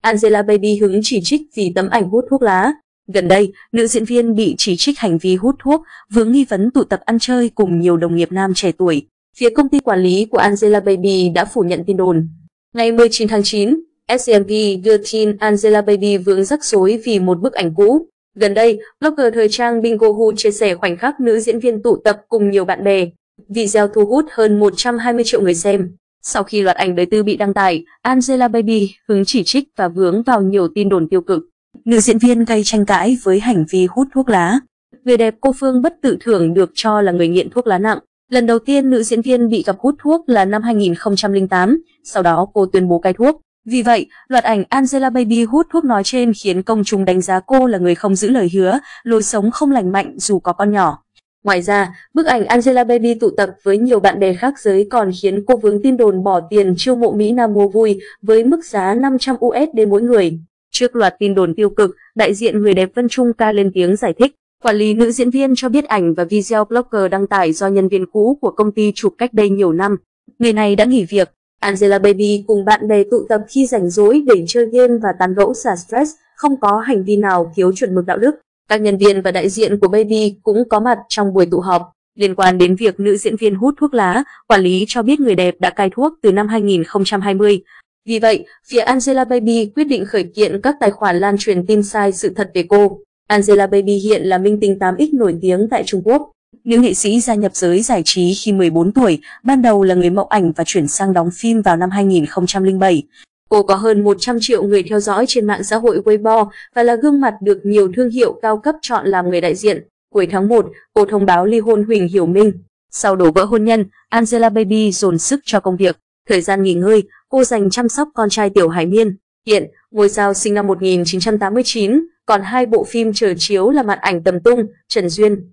Angela Baby hứng chỉ trích vì tấm ảnh hút thuốc lá. Gần đây, nữ diễn viên bị chỉ trích hành vi hút thuốc, vướng nghi vấn tụ tập ăn chơi cùng nhiều đồng nghiệp nam trẻ tuổi. Phía công ty quản lý của Angela Baby đã phủ nhận tin đồn. Ngày 19 tháng 9, SCMP đưa tin Angela Baby vướng rắc rối vì một bức ảnh cũ. Gần đây, blogger thời trang Bingo Hu chia sẻ khoảnh khắc nữ diễn viên tụ tập cùng nhiều bạn bè. Video thu hút hơn 120 triệu người xem. Sau khi loạt ảnh đời tư bị đăng tải, Angela Baby hứng chỉ trích và vướng vào nhiều tin đồn tiêu cực. Nữ diễn viên gây tranh cãi với hành vi hút thuốc lá. Người đẹp cô Phương bất tự thưởng được cho là người nghiện thuốc lá nặng. Lần đầu tiên nữ diễn viên bị gặp hút thuốc là năm 2008, sau đó cô tuyên bố cai thuốc. Vì vậy, loạt ảnh Angela Baby hút thuốc nói trên khiến công chúng đánh giá cô là người không giữ lời hứa, lối sống không lành mạnh dù có con nhỏ. Ngoài ra, bức ảnh Angela Baby tụ tập với nhiều bạn bè khác giới còn khiến cô vướng tin đồn bỏ tiền chiêu mộ Mỹ Nam mua vui với mức giá 500 USD mỗi người. Trước loạt tin đồn tiêu cực, đại diện người đẹp Vân Trung ca lên tiếng giải thích. Quản lý nữ diễn viên cho biết ảnh và video blogger đăng tải do nhân viên cũ của công ty chụp cách đây nhiều năm. Người này đã nghỉ việc. Angela Baby cùng bạn bè tụ tập khi rảnh rỗi để chơi game và tán gẫu xả stress, không có hành vi nào thiếu chuẩn mực đạo đức. Các nhân viên và đại diện của Baby cũng có mặt trong buổi tụ họp. Liên quan đến việc nữ diễn viên hút thuốc lá, quản lý cho biết người đẹp đã cai thuốc từ năm 2020. Vì vậy, phía Angela Baby quyết định khởi kiện các tài khoản lan truyền tin sai sự thật về cô. Angela Baby hiện là minh tinh 8X nổi tiếng tại Trung Quốc. Nữ nghệ sĩ gia nhập giới giải trí khi 14 tuổi, ban đầu là người mẫu ảnh và chuyển sang đóng phim vào năm 2007. Cô có hơn 100 triệu người theo dõi trên mạng xã hội Weibo và là gương mặt được nhiều thương hiệu cao cấp chọn làm người đại diện. Cuối tháng 1, cô thông báo ly hôn Huỳnh Hiểu Minh. Sau đổ vỡ hôn nhân, Angela Baby dồn sức cho công việc. Thời gian nghỉ ngơi, cô dành chăm sóc con trai Tiểu Hải Miên. Hiện, ngôi sao sinh năm 1989, còn hai bộ phim chờ chiếu là Mạn ảnh tầm tung, Trần Duyên.